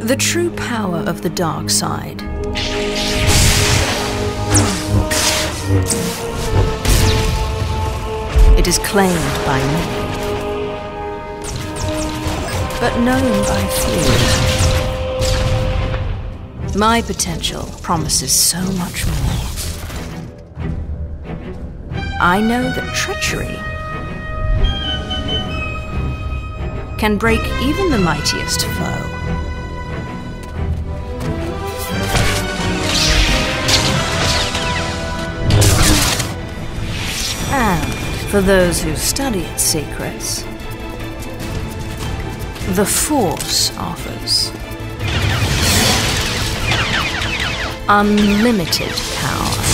The true power of the dark side It is claimed by many, but known by few. My potential promises so much more. I know that treachery can break even the mightiest foe. And for those who study its secrets, the Force offers unlimited power.